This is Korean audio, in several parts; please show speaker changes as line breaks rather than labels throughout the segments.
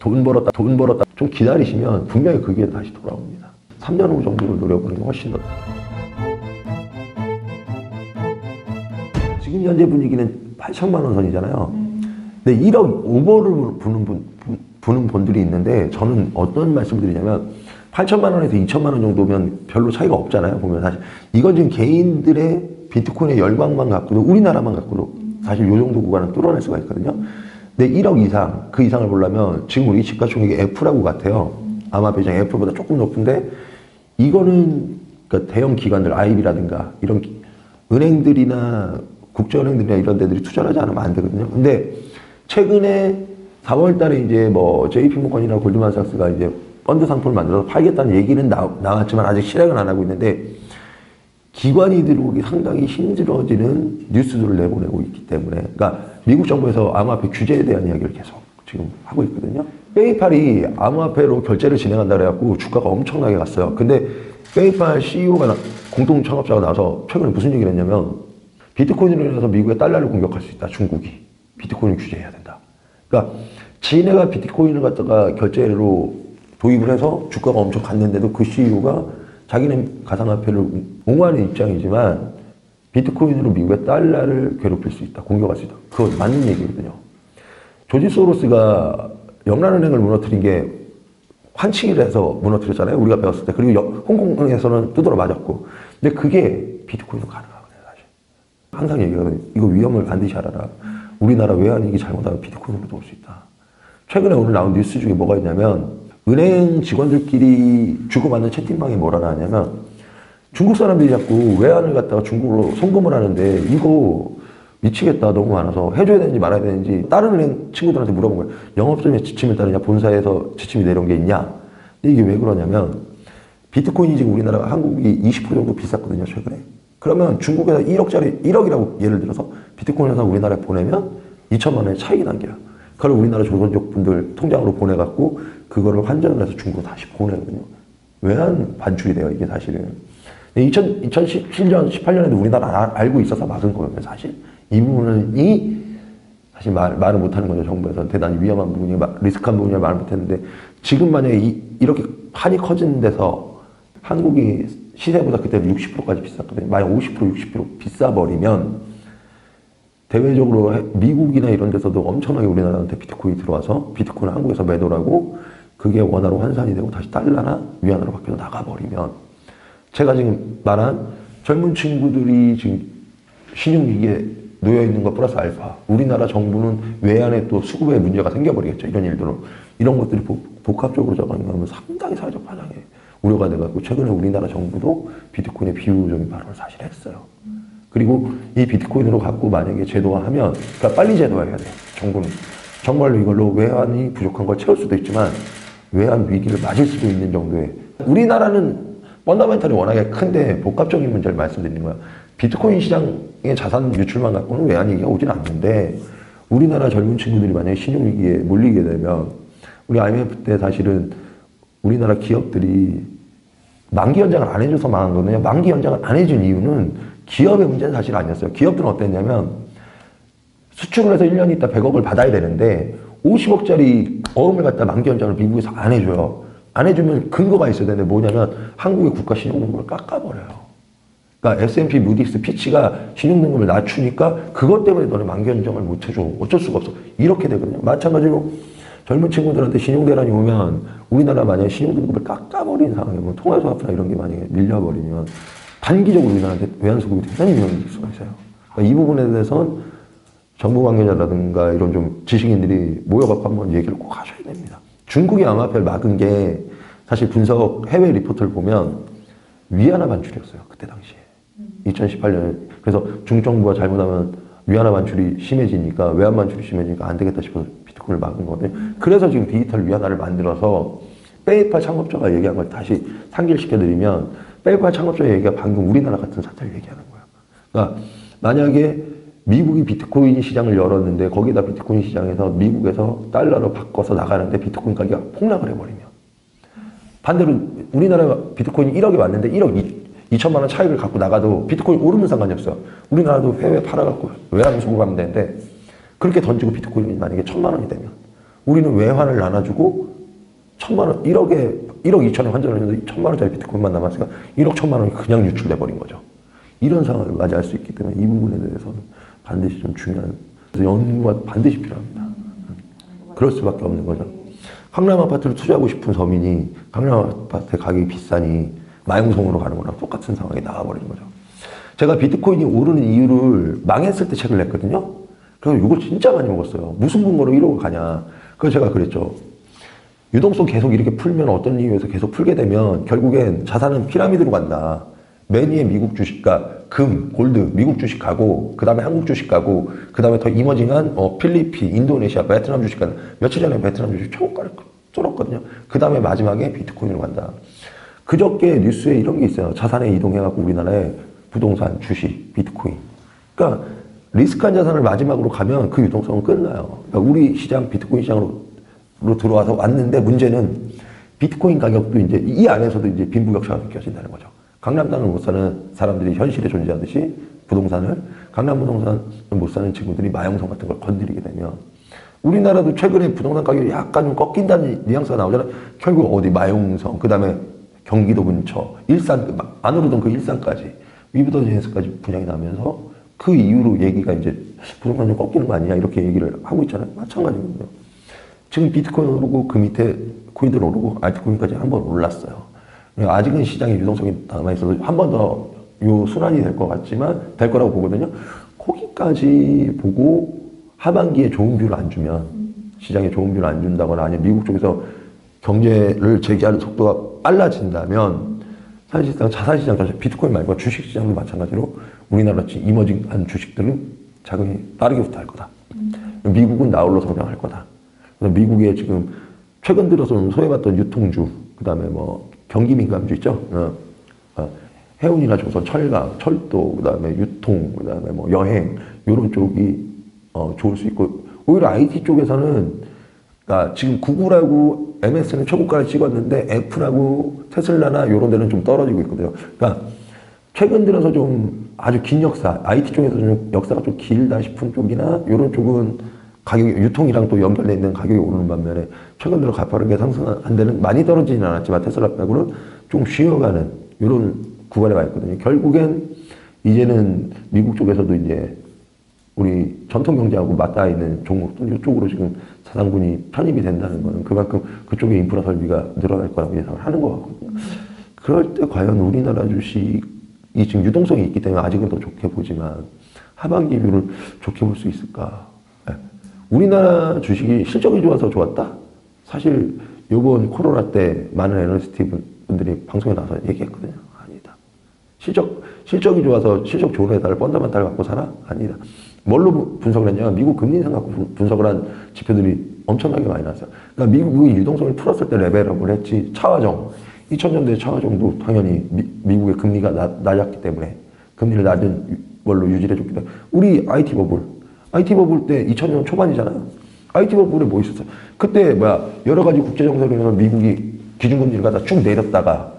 돈 벌었다, 돈 벌었다. 좀 기다리시면 분명히 그게 다시 돌아옵니다. 3년 후 정도로 노력하는 게 훨씬 더. 지금 현재 분위기는 8천만 원 선이잖아요. 근데 1억 오버를 부는 분, 부- 부는 분들이 있는데 저는 어떤 말씀을 드리냐면 8천만 원에서 2천만 원 정도면 별로 차이가 없잖아요. 보면 사실 이건 지금 개인들의 비트코인의 열광만 갖고도 우리나라만 갖고도 사실 요 정도 구간은 뚫어낼 수가 있거든요. 근데 1억 이상 그 이상을 보려면 지금 우리 시가총액이 F라고 같아요. 아마 배정 F보다 조금 높은데 이거는 그러니까 대형 기관들 IB라든가 이런 기- 은행들이나 국제은행들이나 이런 데들이 투자를 하지 않으면 안 되거든요. 근데 최근에 4월 달에 이제 뭐 JP모건이나 골드만삭스가 이제 펀드 상품을 만들어서 팔겠다는 얘기는 나, 나왔지만 아직 실행은 안 하고 있는데 기관이 들어오기 상당히 힘들어지는 뉴스들을 내보내고 있기 때문에 그러니까 미국 정부에서 암호화폐 규제에 대한 이야기를 계속 지금 하고 있거든요. 페이팔이 암호화폐로 결제를 진행한다 그래갖고 주가가 엄청나게 갔어요. 근데 페이팔 CEO가 공동 창업자가 나서 최근에 무슨 얘기를 했냐면 비트코인으로 인해서 미국의 달러를 공격할 수 있다. 중국이 비트코인을 규제해야 된다. 그러니까 지네가 비트코인을 갖다가 결제로 도입을 해서 주가가 엄청 갔는데도 그 CEO가 자기는 가상화폐를 옹호하는 입장이지만 비트코인으로 미국의 달러를 괴롭힐 수 있다, 공격할 수 있다. 그거 맞는 얘기거든요. 조지 소로스가 영란은행을 무너뜨린 게 환치기를 해서 무너뜨렸잖아요. 우리가 배웠을 때. 그리고 여- 홍콩에서는 두드러 맞았고. 근데 그게 비트코인도 가능하거든요, 사실. 항상 얘기하거든요. 이거 위험을 반드시 알아라. 우리나라 외환위기 잘못하면 비트코인으로 도 올 수 있다. 최근에 오늘 나온 뉴스 중에 뭐가 있냐면 은행 직원들끼리 주고받는 채팅방에 뭐라 나왔냐면 중국 사람들이 자꾸 외환을 갖다가 중국으로 송금을 하는데 이거 미치겠다 너무 많아서 해줘야 되는지 말아야 되는지 다른 은행 친구들한테 물어본 거예요. 영업점에 지침에 따르냐 본사에서 지침이 내려온 게 있냐? 이게 왜 그러냐면 비트코인이 지금 우리나라가 한국이 20% 정도 비쌌거든요 최근에. 그러면 중국에서 1억짜리 1억이라고 예를 들어서 비트코인에서 우리나라에 보내면 2천만 원의 차익이 남겨요. 그걸 우리나라 조선족 분들 통장으로 보내갖고 그거를 환전을 해서 중국으로 다시 보내거든요. 외환 반출이 돼요 이게 사실은. 2000, 2017년, 18년에도 우리나라 아- 알고 있어서 막은 거예요 사실. 이 부분이 사실 말, 말을 못하는 거죠 정부에서 대단히 위험한 부분이 마- 리스크한 부분이 말 못했는데 지금 만약에 이, 이렇게 판이 커지는 데서 한국이 시세보다 그때 60%까지 비쌌거든요. 만약 50% 60% 비싸버리면 대외적으로 해- 미국이나 이런 데서도 엄청나게 우리나라한테 비트코인이 들어와서 비트코인을 한국에서 매도하고 그게 원화로 환산이 되고 다시 달러나 위안으로 바뀌어 나가버리면 제가 지금 말한 젊은 친구들이 지금 신용위기에 놓여 있는 것 플러스 알파. 우리나라 정부는 외환에 또 수급에 문제가 생겨버리겠죠. 이런 일들은. 이런 것들이 복- 복합적으로 작용하면 상당히 사회적 파장에 우려가 돼가지고 최근에 우리나라 정부도 비트코인의 비유적인 발언을 사실 했어요. 그리고 이 비트코인으로 갖고 만약에 제도화하면, 그러니까 빨리 제도화해야 돼요. 정부는. 정말로 이걸로 외환이 부족한 걸 채울 수도 있지만 외환 위기를 맞을 수도 있는 정도의 우리나라는 펀더멘탈이 워낙에 큰데 복합적인 문제를 말씀드리는 거야. 비트코인 시장의 자산 유출만 갖고는 외환 위기가 오진 않는데 우리나라 젊은 친구들이 만약에 신용 위기에 몰리게 되면 우리 IMF 때 사실은 우리나라 기업들이 만기 연장을 안 해줘서 망한 거거든요. 만기 연장을 안 해준 이유는 기업의 문제는 사실 아니었어요. 기업들은 어땠냐면 수출을 해서 1년 있다 100억을 받아야 되는데 50억짜리 어음을 갖다 만기 연장을 미국에서 안 해줘요. 안 해주면 근거가 있어야 되는데 뭐냐면 한국의 국가 신용등급을 깎아버려요. 그러니까 S&P, 무디스, 피치가 신용등급을 낮추니까 그것 때문에 너는 만기 연장을 못 해줘. 어쩔 수가 없어. 이렇게 되거든요. 마찬가지로 젊은 친구들한테 신용대란이 오면 우리나라 만약에 신용등급을 깎아버리는 상황이면 통화수합이나 이런 게 만약에 밀려버리면 단기적으로 우리나라한테 외환수급이 대단히 위험해질 수가 있어요. 그러니까 이 부분에 대해서는 정부 관계자라든가 이런 좀 지식인들이 모여갖고 한번 얘기를 꼭 하셔야 됩니다. 중국이 암호화폐를 막은 게 사실 분석 해외 리포트를 보면 위안화 반출이었어요. 그때 당시에. 2018년에. 그래서 중정부가 잘못하면 위안화 반출이 심해지니까 외환 반출이 심해지니까 안 되겠다 싶어서 비트코인을 막은 거거든요. 그래서 지금 디지털 위안화를 만들어서 페이팔 창업자가 얘기한 걸 다시 상기시켜드리면 페이팔 창업자의 얘기가 방금 우리나라 같은 사태를 얘기하는 거예요. 그러니까 만약에 미국이 비트코인 시장을 열었는데 거기다 비트코인 시장에서 미국에서 달러로 바꿔서 나가는데 비트코인 가격이 폭락을 해버리면 반대로 우리나라가 비트코인이 1억이 왔는데 1억 2, 천만 원 차익을 갖고 나가도 비트코인 오르면 상관이 없어요. 우리나라도 해외 팔아갖고 외환 수급하면 되는데 그렇게 던지고 비트코인이 만약에 천만 원이 되면 우리는 외환을 나눠주고 천만 원, 1억에 1억 2천원 환전을 했는데 천만 원짜리 비트코인만 남았으니까 1억 천만 원이 그냥 유출돼 버린 거죠. 이런 상황을 맞이할 수 있기 때문에 이 부분에 대해서는 반드시 좀 중요한 그래서 연구가 반드시 필요합니다. 그럴 수밖에 없는 거죠. 강남 아파트를 투자하고 싶은 서민이 강남 아파트 가격이 비싸니 마용성으로 가는 거랑 똑같은 상황이 나와버린 거죠. 제가 비트코인이 오르는 이유를 망했을 때 책을 냈거든요. 그래서 이걸 진짜 많이 먹었어요. 무슨 근거로 1억을 가냐. 그래서 제가 그랬죠. 유동성 계속 이렇게 풀면 어떤 이유에서 계속 풀게 되면 결국엔 자산은 피라미드로 간다. 맨 위에 미국 주식, 그러니까 금, 골드, 미국 주식 가고, 그 다음에 한국 주식 가고, 그 다음에 더 이머징한 어, 필리핀, 인도네시아, 베트남 주식 간다. 며칠 전에 베트남 주식 초고가를 뚫었거든요. 그 다음에 마지막에 비트코인으로 간다. 그저께 뉴스에 이런 게 있어요. 자산에 이동해갖고 우리나라에 부동산, 주식, 비트코인. 그러니까 리스크한 자산을 마지막으로 가면 그 유동성은 끝나요. 그러니까 우리 시장, 비트코인 시장으로 들어와서 왔는데 문제는 비트코인 가격도 이제 이 안에서도 이제 빈부격차가 느껴진다는 거죠. 강남 땅을 못 사는 사람들이 현실에 존재하듯이 부동산을 강남 부동산을 못 사는 친구들이 마용성 같은 걸 건드리게 되면 우리나라도 최근에 부동산 가격이 약간 좀 꺾인다는 뉘앙스가 나오잖아요. 결국 어디 마용성, 그 다음에 경기도 근처, 일산, 안 오르던 그 일산까지, 위브더진에서까지 분양이 나면서 그 이후로 얘기가 이제 부동산 좀 꺾이는 거 아니냐 이렇게 얘기를 하고 있잖아요. 마찬가지거든요. 지금 비트코인 오르고 그 밑에 코인들 오르고 알트코인까지 한번 올랐어요. 아직은 시장에 유동성이 남아있어서 한 번 더 요 순환이 될 것 같지만 될 거라고 보거든요. 거기까지 보고 하반기에 좋은 view를 안 주면 시장에 좋은 view를 안 준다거나 아니면 미국 쪽에서 경제를 재개하는 속도가 빨라진다면 사실상 자산시장, 비트코인 말고 주식시장도 마찬가지로 우리나라 emerging한 주식들은 자금이 빠르게 부터할 거다. 미국은 나홀로 성장할 거다. 미국의 지금 최근 들어서는 소외받던 유통주, 그 다음에 뭐 경기 민감주 있죠. 어, 어, 해운이나 조선, 철강, 철도, 그 다음에 유통, 그 다음에 뭐 여행 이런 쪽이 어, 좋을 수 있고 오히려 IT 쪽에서는 그러니까 지금 구글하고 MS는 초고가를 찍었는데 애플하고 테슬라나 이런 데는 좀 떨어지고 있거든요. 그러니까 최근 들어서 좀 아주 긴 역사, IT 쪽에서 좀 역사가 좀 길다 싶은 쪽이나 이런 쪽은 가격이 유통이랑 또 연결돼 있는 가격이 오르는 반면에 최근 들어 가파르게 상승한 데는 많이 떨어지진 않았지만 테슬라 빼고는 좀 쉬어가는 이런 구간에 와 있거든요. 결국엔 이제는 미국 쪽에서도 이제 우리 전통 경제하고 맞닿아 있는 종목들 이쪽으로 지금 자산군이 편입이 된다는 거는 그만큼 그쪽에 인프라 설비가 늘어날 거라고 예상을 하는 것 같거든요. 그럴 때 과연 우리나라 주식이 지금 유동성이 있기 때문에 아직은 더 좋게 보지만 하반기 view를 좋게 볼 수 있을까? 네. 우리나라 주식이 실적이 좋아서 좋았다? 사실 이번 코로나 때 많은 애널리스트 분들이 방송에 나와서 얘기했거든요. 아니다. 실적, 실적이 좋아서 실적 좋은 회사를 펀더멘탈 갖고 살아? 아니다. 뭘로 분석을 했냐면 미국 금리 인상 갖고 분석을 한 지표들이 엄청나게 많이 나왔어요. 그러니까 미국이 유동성을 풀었을 때 레벨업을 했지 차화정 2000년대 차화정도 당연히 미, 국의 금리가 낮, 낮았기 때문에 금리를 낮은 걸로 유지를 해줬기 때문에 우리 IT 버블 IT 버블 때 2000년 초반이잖아요. IT 버블에 뭐 있었어요? 그때 뭐야 여러 가지 국제 정세로 인해서 미국이 기준금리를 갖다 쭉 내렸다가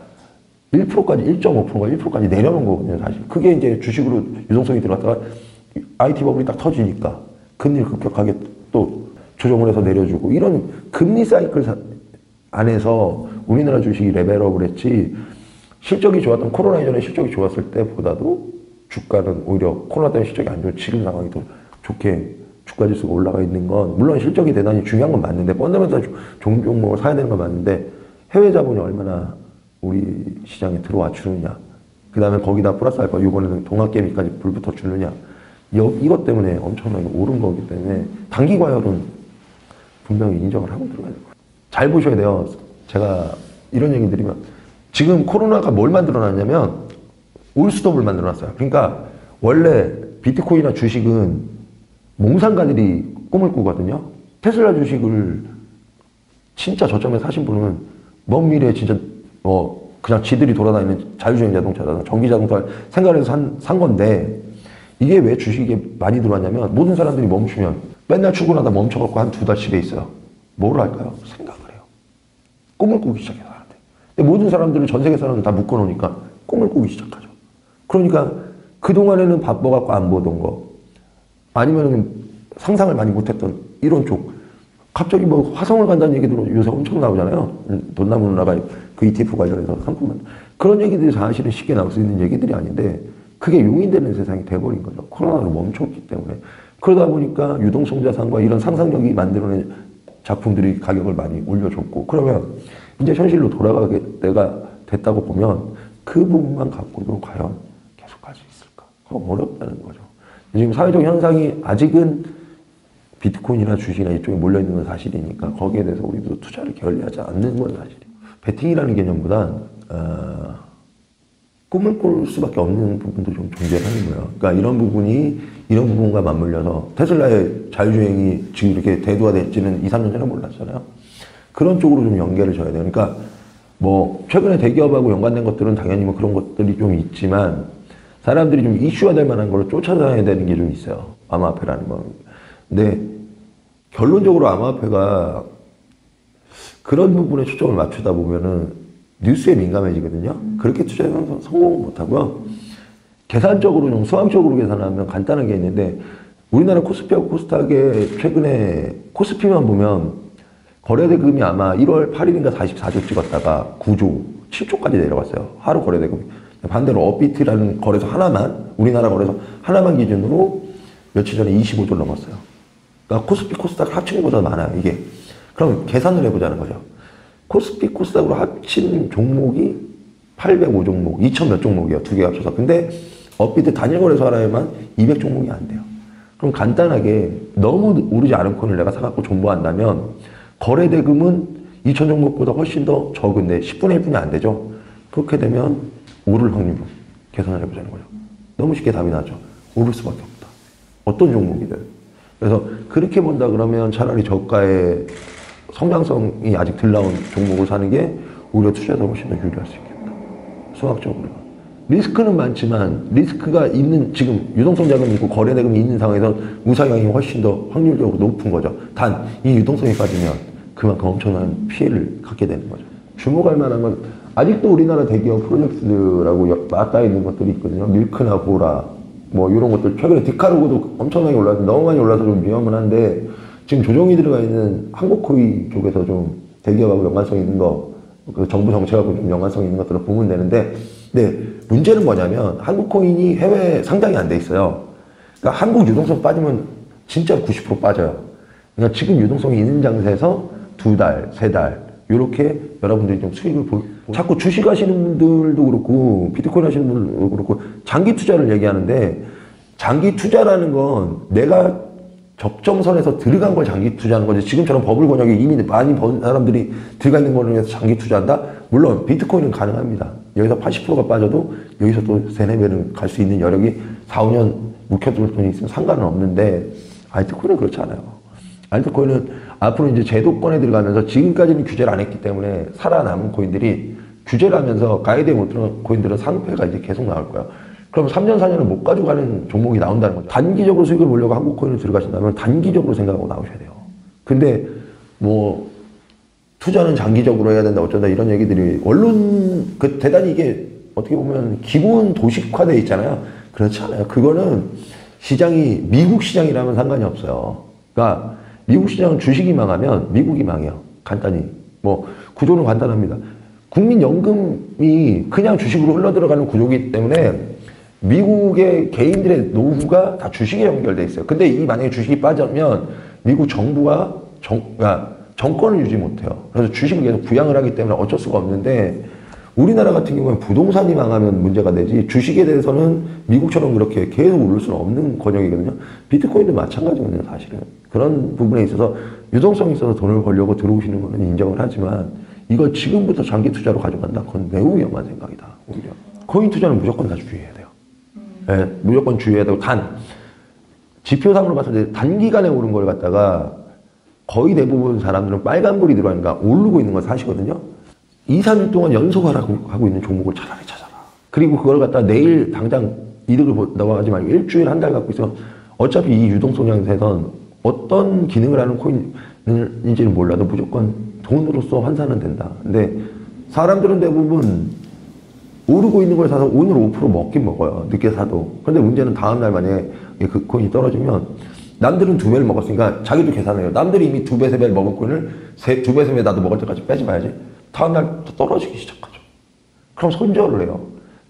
1%까지 1.5%가 1%까지 내려놓은 거거든요, 사실. 그게 이제 주식으로 유동성이 들어갔다가 IT 버블이 딱 터지니까 금리를 급격하게 또 조정을 해서 내려주고 이런 금리 사이클 안에서 우리나라 주식이 레벨업을 했지 실적이 좋았던 코로나 이전에 실적이 좋았을 때보다도 주가는 오히려 코로나 때문에 실적이 안 좋은 지금 상황이 더 좋게 주가 지수가 올라가 있는 건 물론 실적이 대단히 중요한 건 맞는데 펀더멘탈 종목을 사야 되는 건 맞는데 해외 자본이 얼마나 우리 시장에 들어와 주느냐 그 다음에 거기다 플러스 알파 이번에는 동학개미까지 불붙어 주느냐 이것 때문에 엄청나게 오른 거기 때문에 단기 과열은 분명히 인정을 하고 들어가야 될 거예요. 잘 보셔야 돼요. 제가 이런 얘기 드리면 지금 코로나가 뭘 만들어놨냐면 올스톱을 만들어놨어요. 그러니까 원래 비트코인이나 주식은 몽상가들이 꿈을 꾸거든요. 테슬라 주식을 진짜 저점에 사신 분은 먼 미래에 진짜 뭐 그냥 지들이 돌아다니는 자율주행 자동차나 전기 자동차 생각해서 산, 산 건데 이게 왜 주식이 많이 들어왔냐면 모든 사람들이 멈추면 맨날 출근하다 멈춰갖고 한 두 달 집에 있어요. 뭘 할까요? 생각을 해요. 꿈을 꾸기 시작해요. 사람들. 근데 모든 사람들은 전 세계 사람들 다 묶어놓으니까 꿈을 꾸기 시작하죠. 그러니까 그동안에는 바빠갖고 안 보던 거 아니면 상상을 많이 못했던 이런 쪽 갑자기 뭐 화성을 간다는 얘기도 요새 엄청 나오잖아요. 음, 돈나무 누나가 그 ETF 관련해서 상품만. 그런 얘기들이 사실은 쉽게 나올 수 있는 얘기들이 아닌데 그게 용인되는 세상이 돼버린 거죠. 코로나로 멈췄기 때문에. 그러다 보니까 유동성 자산과 이런 상상력이 만들어낸 작품들이 가격을 많이 올려줬고 그러면 이제 현실로 돌아가게 때가 됐다고 보면 그 부분만 갖고도 과연 계속 갈 수 있을까? 그건 어렵다는 거죠. 지금 사회적 현상이 아직은 비트코인이나 주식이나 이쪽에 몰려있는 건 사실이니까 거기에 대해서 우리도 투자를 게을리하지 않는 건 사실이에요. 베팅이라는 개념보단 어, 꿈을 꿀 수밖에 없는 부분도 좀 존재하는 거예요. 그러니까 이런 부분이 이런 부분과 맞물려서 테슬라의 자율주행이 지금 이렇게 대두화될지는 2, 3년 전에 몰랐잖아요. 그런 쪽으로 좀 연계를 줘야 돼요. 그러니까 뭐 최근에 대기업하고 연관된 것들은 당연히 뭐 그런 것들이 좀 있지만 사람들이 좀 이슈화 될 만한 걸 쫓아다녀야 되는 게 좀 있어요. 암호화폐라는 건. 근데 결론적으로 암호화폐가 그런 부분에 초점을 맞추다 보면은 뉴스에 민감해지거든요. 그렇게 투자하면 성공을 못하고요. 계산적으로 좀 수학적으로 계산하면 간단한 게 있는데 우리나라 코스피하고 코스닥에 최근에 코스피만 보면 거래대금이 아마 1월 8일인가 44조 찍었다가 9조, 7조까지 내려갔어요. 하루 거래대금이. 반대로 업비트라는 거래소 하나만, 우리나라 거래소 하나만 기준으로 며칠 전에 25조를 넘었어요. 그러니까 코스피, 코스닥 합친 것보다 많아요, 이게. 그럼 계산을 해보자는 거죠. 코스피, 코스닥으로 합친 종목이 805종목, 2000몇 종목이에요. 두개 합쳐서. 근데 업비트 단일 거래소 하나에만 200 종목이 안 돼요. 그럼 간단하게 너무 오르지 않은 코인을 내가 사갖고 존버한다면 거래 대금은 2천 종목보다 훨씬 더 적은데 10분의 1분이 안 되죠. 그렇게 되면 오를 확률 계산을 해보자는 거죠. 너무 쉽게 답이 나죠. 오를 수밖에 없다. 어떤 종목이든. 그래서 그렇게 본다 그러면 차라리 저가의 성장성이 아직 덜 나온 종목을 사는 게 오히려 투자에서 훨씬 더 유리할 수 있겠다. 수학적으로. 리스크는 많지만 리스크가 있는 지금 유동성 자금이 있고 거래 대금이 있는 상황에서 우상향이 훨씬 더 확률적으로 높은 거죠. 단 이 유동성이 빠지면 그만큼 엄청난 피해를 갖게 되는 거죠. 주목할 만한 건 아직도 우리나라 대기업 프로젝트라고 맞닿아 있는 것들이 있거든요. 밀크나 보라 뭐 이런 것들 최근에 디카르고도 엄청나게 올라서 너무 많이 올라서 좀 위험은 한데 지금 조정이 들어가 있는 한국 코이 쪽에서 좀 대기업하고 연관성 있는 거, 그 정부 정책하고 좀 연관성 있는 것들을 보면 되는데, 네, 문제는 뭐냐면 한국 코인이 해외 상장이 안 돼 있어요. 그러니까 한국 유동성 빠지면 진짜 90% 빠져요. 그러니까 지금 유동성이 있는 장세에서 두 달, 세 달, 이렇게 여러분들이 좀 수익을 볼, 자꾸 주식 하시는 분들도 그렇고, 비트코인 하시는 분들도 그렇고, 장기 투자를 얘기하는데, 장기 투자라는 건 내가 적정선에서 들어간 걸 장기 투자하는 거지. 지금처럼 버블 권역에 이미 많이 번 사람들이 들어가 있는 거를 위해서 장기 투자한다? 물론 비트코인은 가능합니다. 여기서 80%가 빠져도 여기서 또 세네 배는 갈 수 있는 여력이 4, 5년 묵혀둘 돈이 있으면 상관은 없는데 알트코인은 그렇지 않아요. 알트코인은 앞으로 이제 제도권에 들어가면서 지금까지는 규제를 안 했기 때문에 살아남은 코인들이 규제를 하면서 가이드에 못 들어간 코인들은 상패가 이제 계속 나올 거예요. 그럼 3년, 4년을 못 가져가는 종목이 나온다는 거죠. 단기적으로 수익을 보려고 한국 코인을 들어가신다면 단기적으로 생각하고 나오셔야 돼요. 근데 뭐 투자는 장기적으로 해야 된다 어쩐다 이런 얘기들이 언론 그 대단히 이게 어떻게 보면 기본 도식화돼 있잖아요. 그렇지 않아요. 그거는 시장이 미국 시장이라면 상관이 없어요. 그러니까 미국 시장은 주식이 망하면 미국이 망해요. 간단히 뭐 구조는 간단합니다. 국민연금이 그냥 주식으로 흘러 들어가는 구조이기 때문에 미국의 개인들의 노후가 다 주식에 연결돼 있어요. 근데 이 만약에 주식이 빠지면 미국 정부가 정, 그러니까 정권을 유지 못해요. 그래서 주식을 계속 부양을 하기 때문에 어쩔 수가 없는데 우리나라 같은 경우는 부동산이 망하면 문제가 되지 주식에 대해서는 미국처럼 그렇게 계속 오를 수는 없는 권역이거든요. 비트코인도 마찬가지거든요, 사실은. 그런 부분에 있어서 유동성이 있어서 돈을 벌려고 들어오시는 거는 인정을 하지만 이걸 지금부터 장기 투자로 가져간다? 그건 매우 위험한 생각이다, 오히려. 코인 투자는 무조건 다 주의해야 돼요. 예, 무조건 주의해야 되고 단 지표상으로 봤을 때 단기간에 오른 걸 갖다가 거의 대부분 사람들은 빨간불이 들어가니까 오르고 있는 건 사실거든요. 2, 3일 동안 연속하라고 하고 있는 종목을 차라리 찾아라. 그리고 그걸 갖다 내일 당장 이득을 하지 말고 일주일 한 달 갖고 있어 어차피 이 유동성 양세선 어떤 기능을 하는 코인인지는 몰라도 무조건 돈으로서 환산은 된다. 근데 사람들은 대부분 오르고 있는 걸 사서 오늘 5% 먹긴 먹어요. 늦게 사도. 근데 문제는 다음날 만약에 그 코인이 떨어지면 남들은 두 배를 먹었으니까 자기도 계산해요. 남들이 이미 두 배, 세 배를 먹을 거를 세, 두 배, 세 배 나도 먹을 때까지 빼지 마야지. 다음날 또 떨어지기 시작하죠. 그럼 손절을 해요.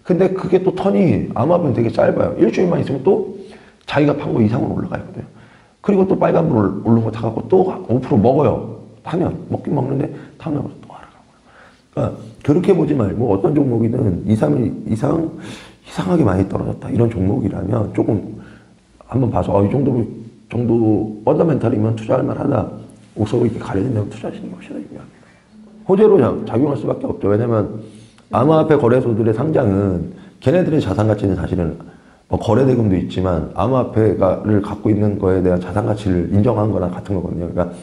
근데 그게 또 턴이 암압은 되게 짧아요. 일주일만 있으면 또 자기가 판 거 이상으로 올라가거든요. 그리고 또 빨간불 오른 거 타갖고 또 5% 먹어요. 하면 먹긴 먹는데 다음날부터 또 하락하고요. 그러니까 그렇게 보지 말고 어떤 종목이든 2, 3일 이상 이상하게 많이 떨어졌다. 이런 종목이라면 조금 한번 봐서 어, 이 정도 정도 펀더멘탈이면 투자할 만하다. 옥석을 이렇게 가려진 다면 투자하시는 게 훨씬 더 유리합니다. 호재로 자- 작용할 수밖에 없죠. 왜냐면 암호화폐 거래소들의 상장은 걔네들의 자산 가치는 사실은 뭐 거래 대금도 있지만 암호화폐를 갖고 있는 거에 대한 자산 가치를 인정한 거나 같은 거거든요. 그러니까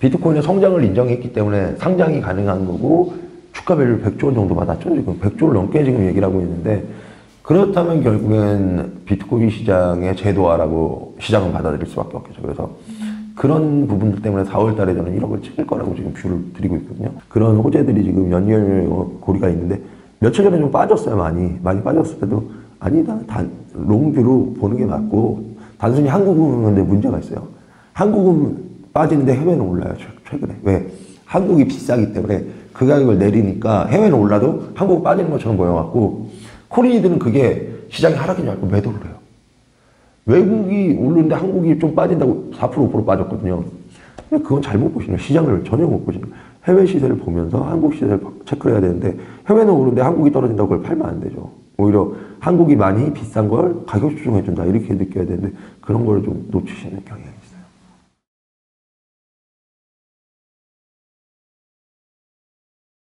비트코인의 성장을 인정했기 때문에 상장이 가능한 거고 주가 value 100조 원 정도 받았죠. 지금 100조를 넘게 지금 얘기를 하고 있는데 그렇다면 결국엔 비트코인 시장의 제도화라고 시장은 받아들일 수밖에 없겠죠. 그래서 그런 부분들 때문에 4월 달에 저는 1억을 찍을 거라고 지금 view를 드리고 있거든요. 그런 호재들이 지금 연결 고리가 있는데 며칠 전에 좀 빠졌어요, 많이. 많이 빠졌을 때도 아니다. 단, long view로 보는 게 맞고 단순히 한국은 근데 문제가 있어요. 한국은 빠지는데 해외는 올라요, 최- 최근에. 왜? 한국이 비싸기 때문에 그 가격을 내리니까 해외는 올라도 한국은 빠지는 것처럼 보여갖고 코린이들은 그게 시장이 하락인 줄 알고 매도를 해요. 외국이 오르는데 한국이 좀 빠진다고 4% 5% 빠졌거든요. 근데 그건 잘못 보시는. 시장을 전혀 못 보시는. 해외 시세를 보면서 한국 시세를 체크를 해야 되는데 해외는 오르는데 한국이 떨어진다고 그걸 팔면 안 되죠. 오히려 한국이 많이 비싼 걸 가격 조정해준다 이렇게 느껴야 되는데 그런 걸 좀 놓치시는 경향이